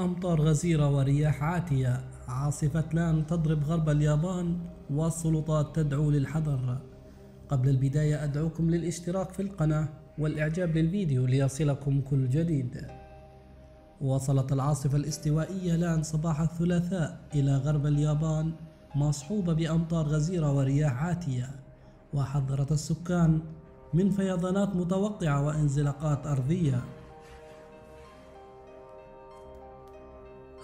أمطار غزيرة ورياح عاتية عاصفة لأن تضرب غرب اليابان والسلطات تدعو للحذر. قبل البداية أدعوكم للاشتراك في القناة والإعجاب للفيديو ليصلكم كل جديد. وصلت العاصفة الاستوائية لأن صباح الثلاثاء إلى غرب اليابان مصحوبة بأمطار غزيرة ورياح عاتية وحذرت السكان من فيضانات متوقعة وإنزلاقات أرضية.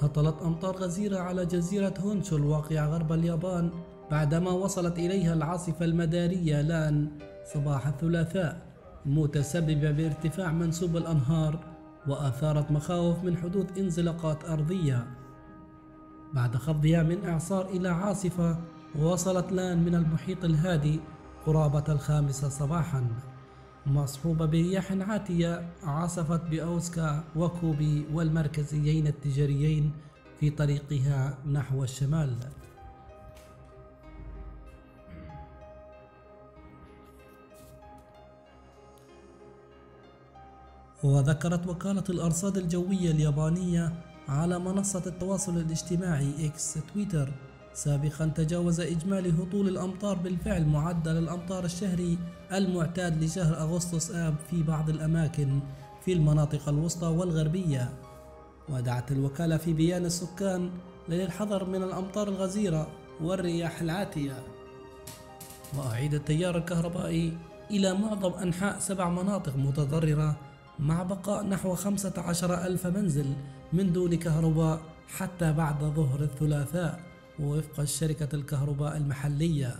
هطلت أمطار غزيرة على جزيرة هونشو الواقعة غرب اليابان بعدما وصلت إليها العاصفة المدارية لأن صباح الثلاثاء متسببة بارتفاع منسوب الأنهار وأثارت مخاوف من حدوث انزلاقات أرضية. بعد خفضها من إعصار إلى عاصفة وصلت لأن من المحيط الهادي قرابة الخامسة صباحا. مصحوبة برياح عاتية عصفت بأوسكا وكوبي والمركزيين التجاريين في طريقها نحو الشمال. وذكرت وكالة الأرصاد الجوية اليابانية على منصة التواصل الاجتماعي إكس تويتر. سابقا تجاوز إجمالي هطول الأمطار بالفعل معدل الأمطار الشهري المعتاد لشهر أغسطس آب في بعض الأماكن في المناطق الوسطى والغربية. ودعت الوكالة في بيان السكان للحذر من الأمطار الغزيرة والرياح العاتية. وأعيد التيار الكهربائي إلى معظم أنحاء سبع مناطق متضررة مع بقاء نحو 15 ألف منزل من دون كهرباء حتى بعد ظهر الثلاثاء. ووفق شركة الكهرباء المحلية.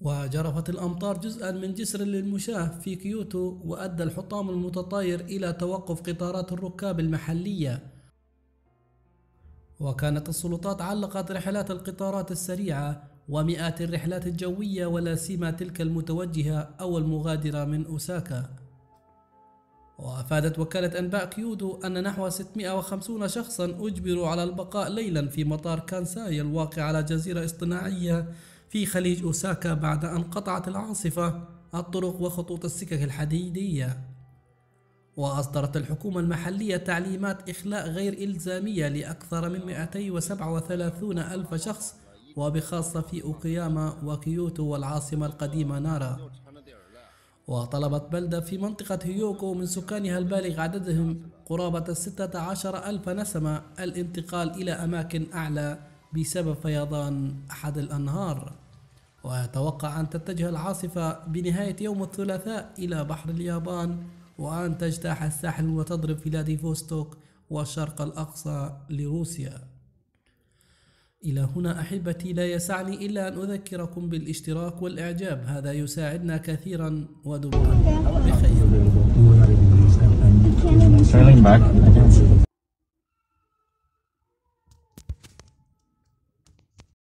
وجرفت الأمطار جزءا من جسر للمشاة في كيوتو وأدى الحطام المتطاير إلى توقف قطارات الركاب المحلية. وكانت السلطات علقت رحلات القطارات السريعة ومئات الرحلات الجوية ولا سيما تلك المتوجهة أو المغادرة من أوساكا. وأفادت وكالة أنباء كيودو أن نحو 650 شخصا أجبروا على البقاء ليلا في مطار كانساي الواقع على جزيرة اصطناعية في خليج أوساكا بعد أن قطعت العاصفة الطرق وخطوط السكك الحديدية. وأصدرت الحكومة المحلية تعليمات إخلاء غير إلزامية لأكثر من 237 ألف شخص وبخاصة في أوكياما وكيوتو والعاصمة القديمة نارا. وطلبت بلدة في منطقة هيوكو من سكانها البالغ عددهم قرابة الستة عشر ألف نسمة. الانتقال إلى أماكن أعلى بسبب فيضان أحد الأنهار. ويتوقع أن تتجه العاصفة بنهاية يوم الثلاثاء إلى بحر اليابان وأن تجتاح الساحل وتضرب فلاديفوستوك والشرق الأقصى لروسيا. إلى هنا أحبتي لا يسعني إلا أن أذكركم بالاشتراك والإعجاب. هذا يساعدنا كثيرا ودمتم بخير.